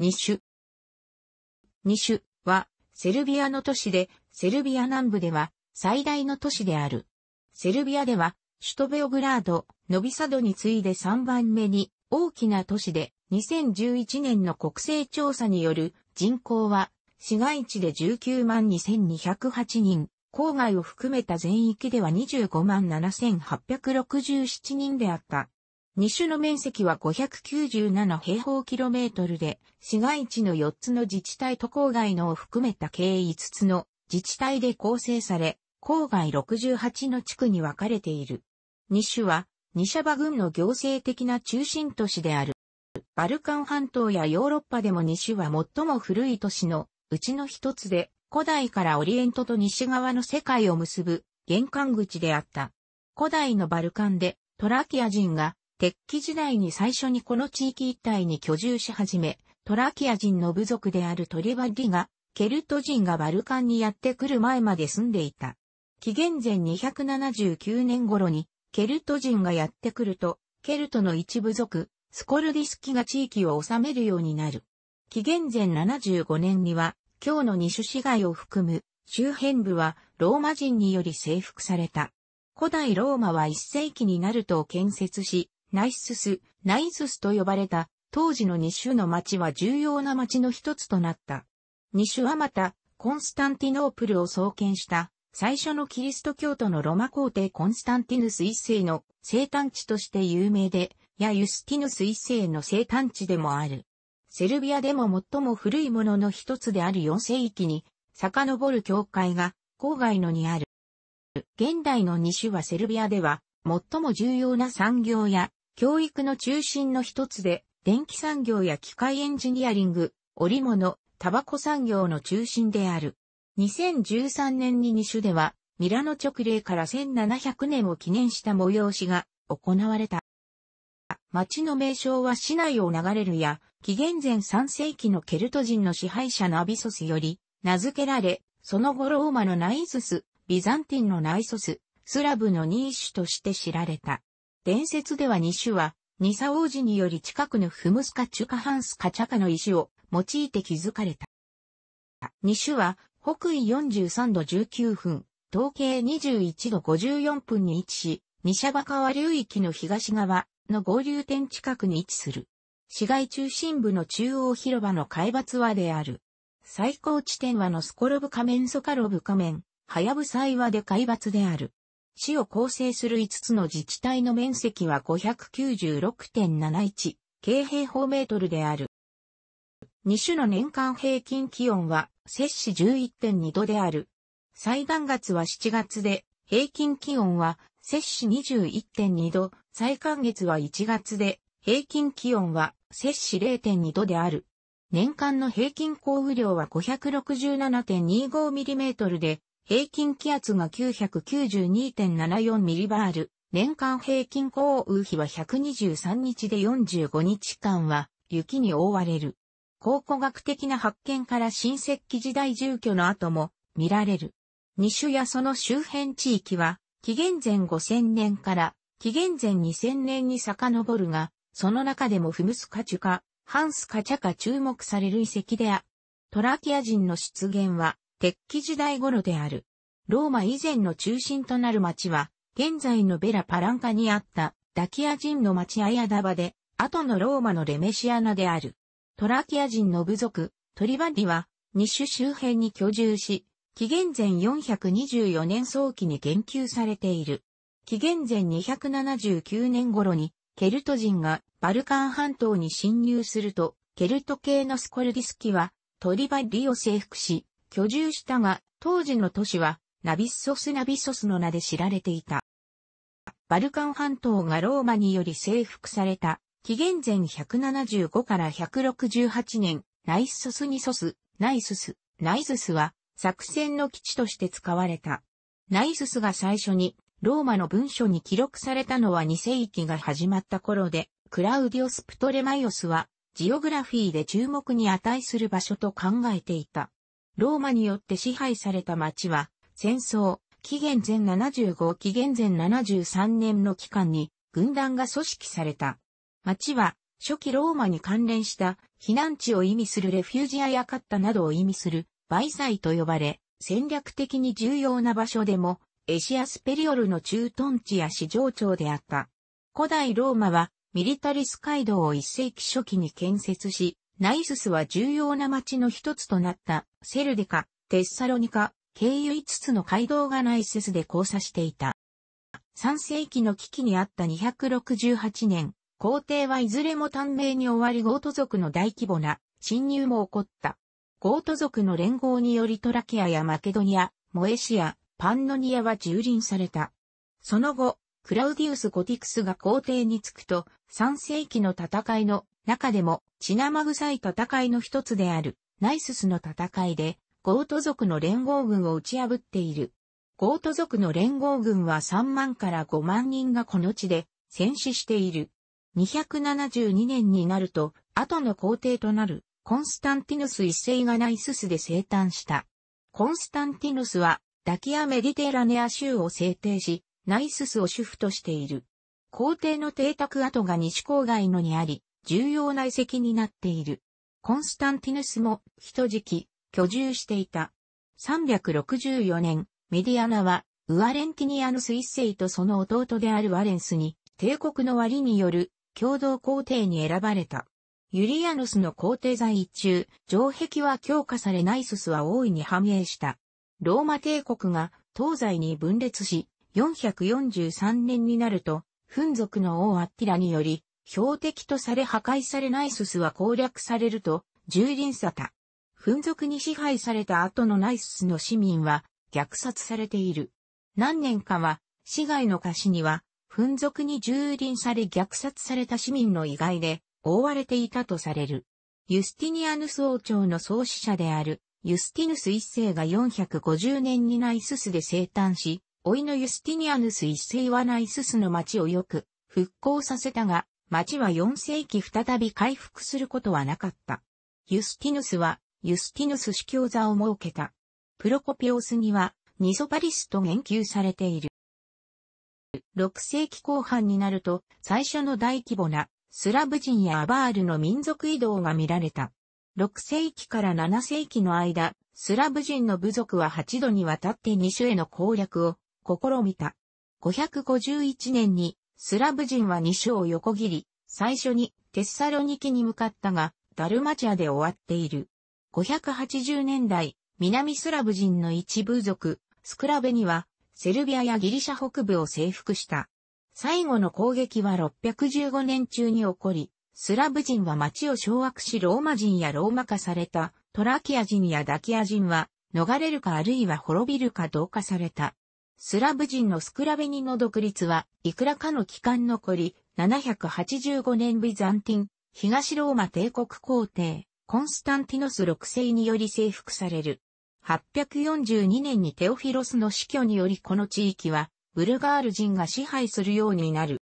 ニシュ。ニシュは、セルビアの都市で、セルビア南部では最大の都市である。セルビアでは、首都ベオグラード、ノビサドに次いで3番目に大きな都市で、2011年の国勢調査による人口は、市街地で19万2208人、郊外を含めた全域では25万7867人であった。2種の面積は597平方キロメートルで、市街地の4つの自治体と郊外のを含めた計5つの自治体で構成され、郊外68の地区に分かれている。2種は、ニシャバ郡の行政的な中心都市である。バルカン半島やヨーロッパでも2種は最も古い都市のうちの一つで、古代からオリエントと西側の世界を結ぶ玄関口であった。古代のバルカンでトラキア人が鉄器時代に最初にこの地域一帯に居住し始め、トラキア人の部族であるトリバリが、ケルト人がバルカンにやってくる前まで住んでいた。紀元前279年頃に、ケルト人がやってくると、ケルトの一部族、スコルディスキが地域を治めるようになる。紀元前75年には、今日のニシュ市街を含む周辺部はローマ人により征服された。古代ローマは1世紀になると建設し、ナイスス、ナイススと呼ばれた当時の二種の町は重要な町の一つとなった。二種はまた、コンスタンティノープルを創建した最初のキリスト教徒のロマ皇帝コンスタンティヌス一世の生誕地として有名で、やユスティヌス一世の生誕地でもある。セルビアでも最も古いものの一つである4世紀に、遡る教会が郊外のにある。現代の二種はセルビアでは、最も重要な産業や教育の中心の一つで、電気産業や機械エンジニアリング、織物、タバコ産業の中心である。2013年に2種では、ミラノ直令から1700年を記念した催しが行われた。町の名称は市内を流れるや、紀元前3世紀のケルト人の支配者ナビソスより名付けられ、その後ローマのナイズス、ビザンティンのナイソス、スラブのニーシュとして知られた。伝説ではニシュは、ニサ王子により近くのフムスカチュカハンスカチャカの石を用いて築かれた。ニシュは、北緯43度19分、東経21度54分に位置し、ニシャバ川流域の東側の合流点近くに位置する。市街中心部の中央広場の海抜はである。最高地点はのスコロブ仮面ソカロブ仮面、ハヤブサイワで海抜である。市を構成する5つの自治体の面積は596.71京平方メートルである。2種の年間平均気温は摂氏11.2度である。最暖月は7月で、平均気温は摂氏21.2度、最寒月は1月で、平均気温は摂氏0.2度である。年間の平均降雨量は 567.25mm で、平均気圧が992.74ミリバール、年間平均降雨日は123日で45日間は雪に覆われる。考古学的な発見から新石器時代住居の後も見られる。二種やその周辺地域は紀元前5000年から紀元前2000年に遡るが、その中でもフムスカチュカ、ハンスカチャカ注目される遺跡であ。トラキア人の出現は鉄器時代頃である。ローマ以前の中心となる町は、現在のベラ・パランカにあったダキア人の町アヤダバで、後のローマのレメシアナである。トラキア人の部族、トリバディは、ニシュ周辺に居住し、紀元前424年早期に言及されている。紀元前279年頃に、ケルト人がバルカン半島に侵入すると、ケルト系のスコルディスキは、トリバディを征服し、居住したが、当時の都市は、ナビッソス・ナビソスの名で知られていた。バルカン半島がローマにより征服された、紀元前175から168年、ナイッソス・ニソス、ナイスス、ナイズスは、作戦の基地として使われた。ナイススが最初に、ローマの文書に記録されたのは2世紀が始まった頃で、クラウディオス・プトレマイオスは、ジオグラフィーで注目に値する場所と考えていた。ローマによって支配された町は、戦争、紀元前75紀元前73年の期間に軍団が組織された。町は初期ローマに関連した避難地を意味するレフュージアやカッタなどを意味するバイサイと呼ばれ、戦略的に重要な場所でもエシアスペリオルの駐屯地や市場町であった。古代ローマはミリタリス街道を1世紀初期に建設し、ナイススは重要な町の一つとなったセルディカ、テッサロニカ、経由5つの街道がナイススで交差していた。3世紀の危機にあった268年、皇帝はいずれも短命に終わりゴート族の大規模な侵入も起こった。ゴート族の連合によりトラキアやマケドニア、モエシア、パンノニアは蹂躙された。その後、クラウディウス・ゴティクスが皇帝につくと、3世紀の戦いの中でも血生臭い戦いの一つであるナイススの戦いでゴート族の連合軍を打ち破っている。ゴート族の連合軍は3万から5万人がこの地で戦死している。272年になると、後の皇帝となるコンスタンティヌス一世がナイススで生誕した。コンスタンティヌスはダキアメディテラネア州を制定し、ナイススを主婦としている。皇帝の邸宅跡が西郊外のにあり、重要な遺跡になっている。コンスタンティヌスも、人時期、居住していた。364年、メディアナは、ウアレンティニアヌス一世とその弟であるワレンスに、帝国の割による共同皇帝に選ばれた。ユリアヌスの皇帝在位中、城壁は強化されナイススは大いに繁栄した。ローマ帝国が東西に分裂し、443年になると、墳族の王アッティラにより、標的とされ破壊されナイススは攻略されると、蹂躙さた。紛族に支配された後のナイススの市民は虐殺されている。何年かは、市街の歌詞には、フン族に蹂躙され虐殺された市民の遺骸で覆われていたとされる。ユスティニアヌス王朝の創始者であるユスティヌス一世が450年にナイススで生誕し、甥のユスティニアヌス一世はナイススの町をよく復興させたが、町は4世紀再び回復することはなかった。ユスティヌスはユスティヌス司教座を設けた。プロコピオスには、ニソパリスと言及されている。6世紀後半になると、最初の大規模なスラブ人やアバールの民族移動が見られた。6世紀から7世紀の間、スラブ人の部族は8度にわたって2種への攻略を試みた。551年にスラブ人は2種を横切り、最初にテッサロニキに向かったが、ダルマチアで終わっている。580年代、南スラブ人の一部族、スクラベには、セルビアやギリシャ北部を征服した。最後の攻撃は615年中に起こり、スラブ人は町を掌握しローマ人やローマ化されたトラキア人やダキア人は逃れるかあるいは滅びるかどうかされた。スラブ人のスクラベニの独立はいくらかの期間残り、785年ビザンティン、東ローマ帝国皇帝、コンスタンティノス6世により征服される。842年にテオフィロスの死去によりこの地域は、ブルガール人が支配するようになる。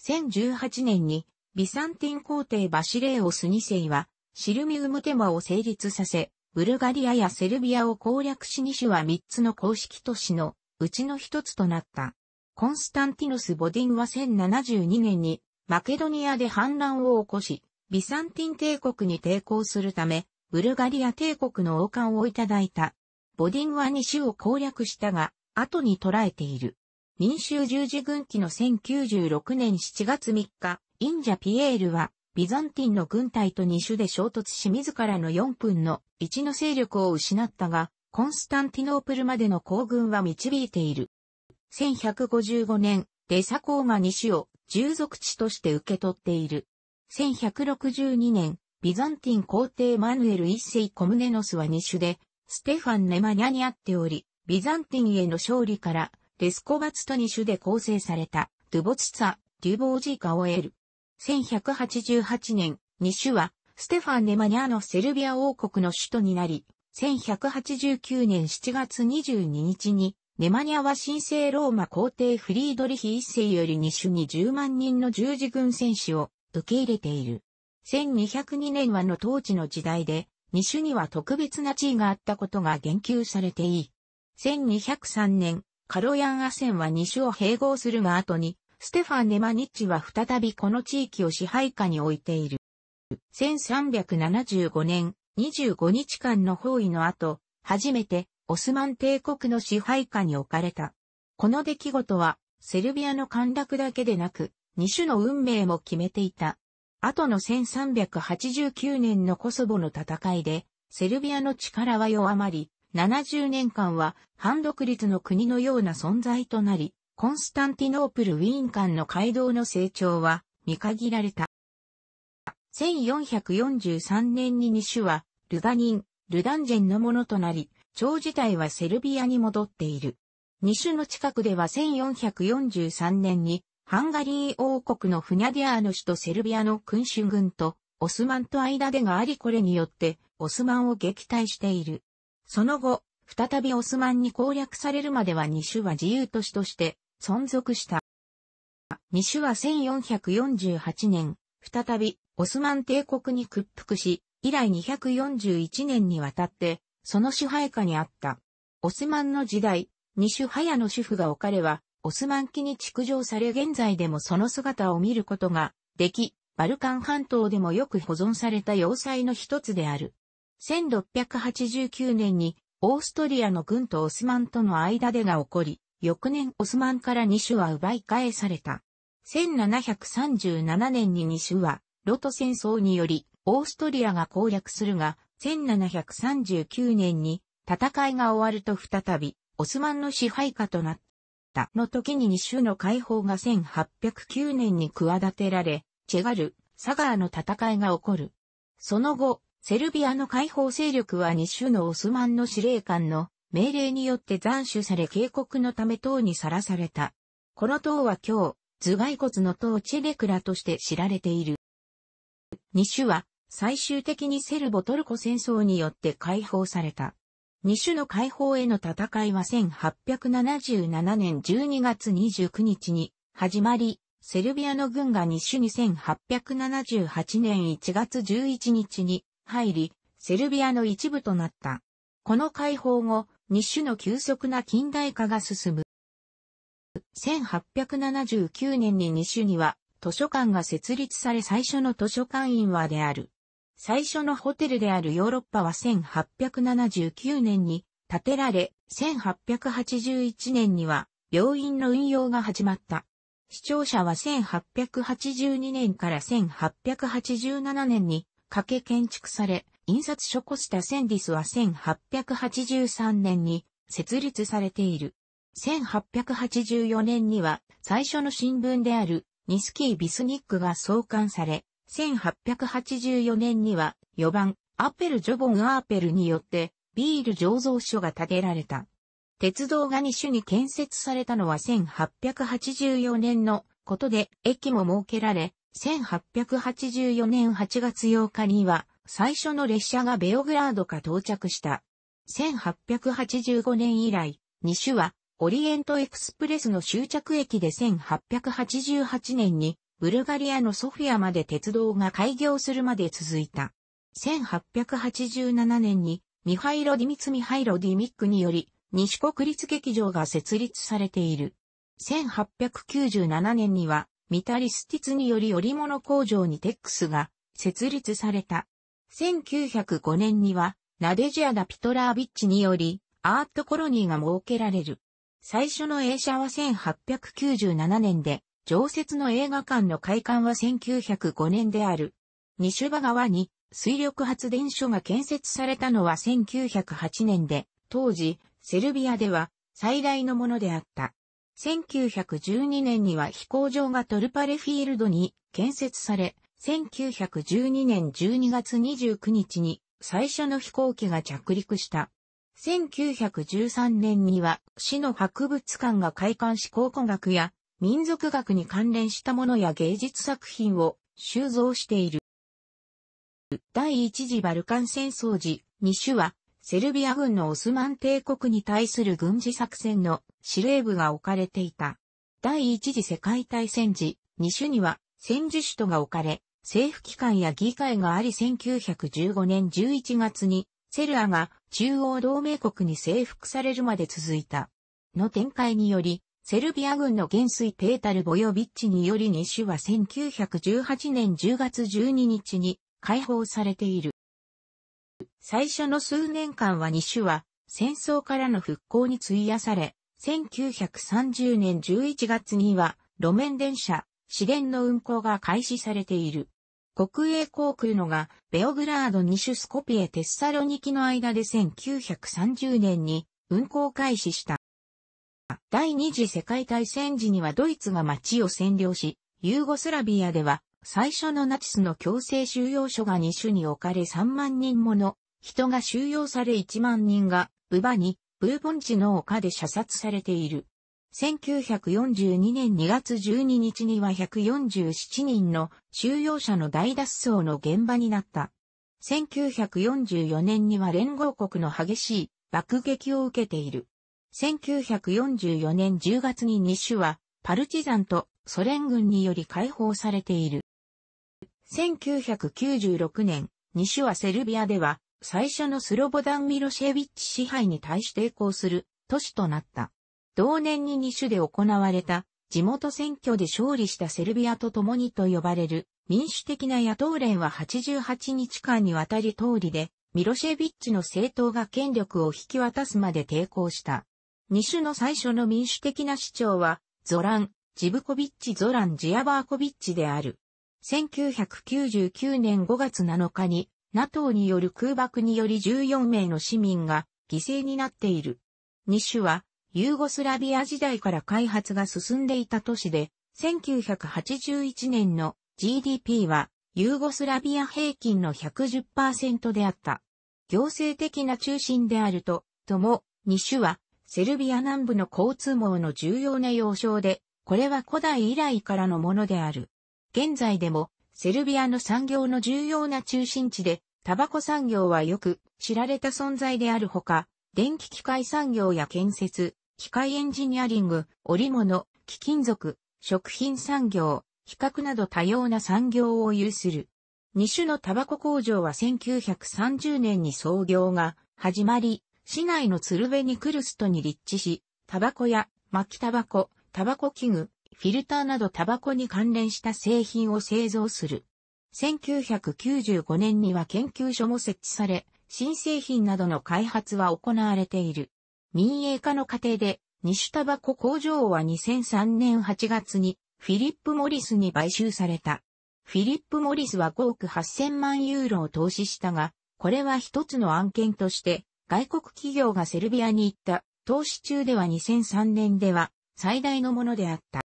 1018年に、ビサンティン皇帝バシレーオス2世は、シルミウムテマを成立させ、ブルガリアやセルビアを攻略し2種は3つの公式都市のうちの一つとなった。コンスタンティノス・ボディンは1072年にマケドニアで反乱を起こし、ビサンティン帝国に抵抗するため、ブルガリア帝国の王冠をいただいた。ボディンは2種を攻略したが、後に捉えている。民衆十字軍機の1096年7月3日、インジャ・ピエールは、ビザンティンの軍隊と2種で衝突し自らの4分の1の勢力を失ったが、コンスタンティノープルまでの行軍は導いている。1155年、デサコーマ2種を従属地として受け取っている。1162年、ビザンティン皇帝マヌエル一世コムネノスは2種で、ステファン・ネマニャにあっており、ビザンティンへの勝利から、レスコバツと2種で構成された、ドゥボツツァ、デュボージーカを得る。1188年、2種は、ステファン・ネマニャのセルビア王国の首都になり、1189年7月22日に、ネマニャは神聖ローマ皇帝フリードリヒ一世より2種に10万人の十字軍戦士を受け入れている。1202年はの統治の時代で、2種には特別な地位があったことが言及されていい。1203年、カロヤンアセンは2種を併合するが後に、ステファン・ネマニッチは再びこの地域を支配下に置いている。1375年25日間の包囲の後、初めてオスマン帝国の支配下に置かれた。この出来事は、セルビアの陥落だけでなく、二種の運命も決めていた。後の1389年のコソボの戦いで、セルビアの力は弱まり、70年間は反独立の国のような存在となり、コンスタンティノープル・ウィーン間の街道の成長は見限られた。1443年に2種はルダニン、ルダンジェンのものとなり、町自体はセルビアに戻っている。2種の近くでは1443年にハンガリー王国のフニャディアーノ氏とセルビアの君主軍とオスマンと間でがありこれによってオスマンを撃退している。その後、再びオスマンに攻略されるまでは2種は自由都市として存続した。2種は1448年、再びオスマン帝国に屈服し、以来241年にわたってその支配下にあった。オスマンの時代、二種早の主婦が置かれは、オスマン期に築城され現在でもその姿を見ることができ、バルカン半島でもよく保存された要塞の一つである。1689年にオーストリアの軍とオスマンとの間でが起こり、翌年オスマンから2種は奪い返された。1737年に2種は、ロト戦争により、オーストリアが攻略するが、1739年に戦いが終わると再び、オスマンの支配下となった。の時に2種の解放が1809年に企てられ、チェガル、サガーの戦いが起こる。その後、セルビアの解放勢力は2種のオスマンの司令官の命令によって斬首され警告のため塔にさらされた。この塔は今日、頭蓋骨の塔チェレクラとして知られている。2種は最終的にセルボトルコ戦争によって解放された。2種の解放への戦いは1877年12月29日に始まり、セルビアの軍が2種に1878年1月11日に入り、セルビアの一部となった。この解放後、2種の急速な近代化が進む。1879年に2種には図書館が設立され最初の図書館員はである。最初のホテルであるヨーロッパは1879年に建てられ、1881年には病院の運用が始まった。視聴者は1882年から1887年に掛け建築され、印刷所コスタ・センディスは1883年に設立されている。1884年には最初の新聞であるニスキー・ビスニックが創刊され、1884年には4番アペル・ジョボン・アーペルによってビール醸造所が建てられた。鉄道が2種に建設されたのは1884年のことで駅も設けられ、1884年8月8日には最初の列車がベオグラードか到着した。1885年以来、ニシュはオリエントエクスプレスの終着駅で1888年にブルガリアのソフィアまで鉄道が開業するまで続いた。1887年にミハイロ・ディミツ・ミハイロ・ディミックによりニシュ国立劇場が設立されている。1897年にはミタリスティツにより織物工場にテックスが設立された。1905年には、ナデジアダ・ピトラービッチにより、アートコロニーが設けられる。最初の映写は1897年で、常設の映画館の開館は1905年である。西場側に水力発電所が建設されたのは1908年で、当時、セルビアでは最大のものであった。1912年には飛行場がトルパレフィールドに建設され、1912年12月29日に最初の飛行機が着陸した。1913年には市の博物館が開館し考古学や民族学に関連したものや芸術作品を収蔵している。第一次バルカン戦争時、2種はセルビア軍のオスマン帝国に対する軍事作戦の司令部が置かれていた。第一次世界大戦時、2種には戦時首都が置かれ、政府機関や議会があり1915年11月にセルアが中央同盟国に征服されるまで続いた。の展開により、セルビア軍の元帥ペータル・ボヨビッチにより2種は1918年10月12日に解放されている。最初の数年間は2種は戦争からの復興に費やされ、1930年11月には路面電車、市電の運行が開始されている。国営航空のが、ベオグラード2種スコピエテッサロニキの間で1930年に運行開始した。第二次世界大戦時にはドイツが街を占領し、ユーゴスラビアでは最初のナチスの強制収容所が2種に置かれ3万人もの人が収容され1万人がブバにブーボンチの丘で射殺されている。1942年2月12日には147人の収容者の大脱走の現場になった。1944年には連合国の激しい爆撃を受けている。1944年10月に2種は、パルチザンとソ連軍により解放されている。1996年、2種はセルビアでは、最初のスロボダン・ミロシェビッチ支配に対して抵抗する都市となった。同年に2種で行われた地元選挙で勝利したセルビアと共にと呼ばれる民主的な野党連は88日間にわたり通りでミロシェビッチの政党が権力を引き渡すまで抵抗した。二種の最初の民主的な市長は、ゾラン、ジブコビッチ・ゾラン・ジアバーコビッチである。1999年5月7日に、NATO による空爆により14名の市民が犠牲になっている。二種は、ユーゴスラビア時代から開発が進んでいた都市で、1981年の GDP は、ユーゴスラビア平均の110%であった。行政的な中心であると、とも、二種は、セルビア南部の交通網の重要な要衝で、これは古代以来からのものである。現在でも、セルビアの産業の重要な中心地で、タバコ産業はよく知られた存在であるほか、電気機械産業や建設、機械エンジニアリング、織物、貴金属、食品産業、比較など多様な産業を有する。二種のタバコ工場は1930年に創業が始まり、市内の鶴紅クルストに立地し、タバコや巻きタバコ、タバコ器具、フィルターなどタバコに関連した製品を製造する。1995年には研究所も設置され、新製品などの開発は行われている。民営化の過程で、西タバコ工場は2003年8月にフィリップ・モリスに買収された。フィリップ・モリスは5億8000万ユーロを投資したが、これは一つの案件として外国企業がセルビアに行った投資中では2003年では最大のものであった。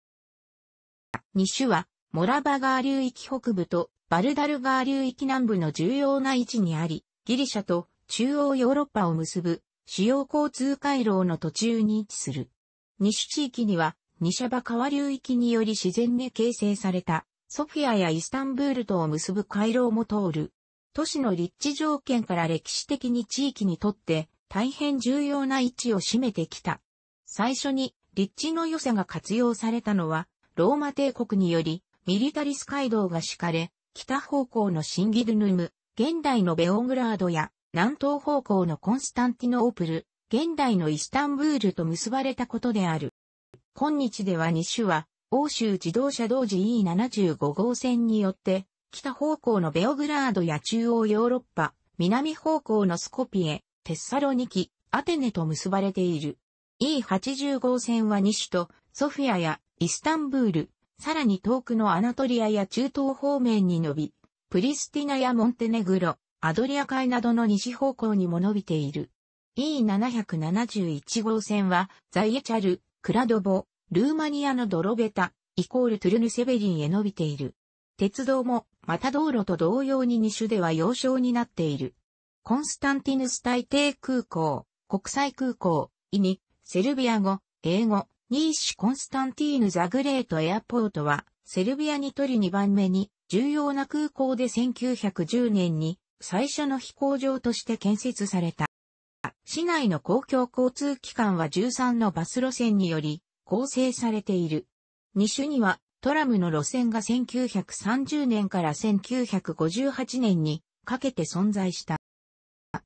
2種はモラバガー流域北部とバルダルガー流域南部の重要な位置にあり、ギリシャと中央ヨーロッパを結ぶ主要交通回廊の途中に位置する。西地域にはニシャバ川流域により自然に形成されたソフィアやイスタンブールとを結ぶ回廊も通る。都市の立地条件から歴史的に地域にとって大変重要な位置を占めてきた。最初に立地の良さが活用されたのは、ローマ帝国によりミリタリス街道が敷かれ、北方向のシンギルヌム、現代のベオグラードや南東方向のコンスタンティノープル、現代のイスタンブールと結ばれたことである。今日では2種は、欧州自動車道時 E75 号線によって北方向のベオグラードや中央ヨーロッパ、南方向のスコピエ、テッサロニキ、アテネと結ばれている。E80 号線は西とソフィアやイスタンブール、さらに遠くのアナトリアや中東方面に伸び、プリスティナやモンテネグロ、アドリア海などの西方向にも伸びている。E771 号線はザイエチャル、クラドボ、ルーマニアのドロベタ、イコールトゥルヌセベリンへ伸びている。鉄道もまた道路と同様に2種では要衝になっている。コンスタンティヌス大帝空港、国際空港、イニ、セルビア語、英語、ニーシュコンスタンティーヌ・ザ・グレート・エアポートは、セルビアにとり2番目に重要な空港で1910年に最初の飛行場として建設された。市内の公共交通機関は13のバス路線により構成されている。2種にはトラムの路線が1930年から1958年にかけて存在した。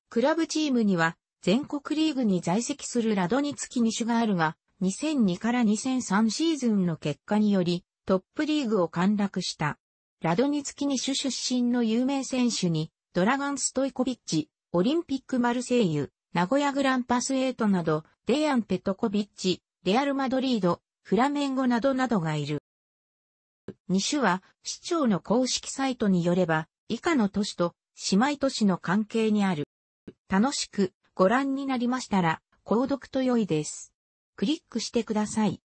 クラブチームには全国リーグに在籍するラドニツキ2種があるが、2002から2003シーズンの結果によりトップリーグを陥落した。ラドニツキニシュ出身の有名選手にドラガン・ストイコビッチ、オリンピック・マルセイユ、名古屋グランパスエートなど、デヤン・ペトコビッチ、レアル・マドリード、フラメンゴなどなどがいる。2種は市長の公式サイトによれば、以下の都市と姉妹都市の関係にある。楽しくご覧になりましたら、購読と良いです。クリックしてください。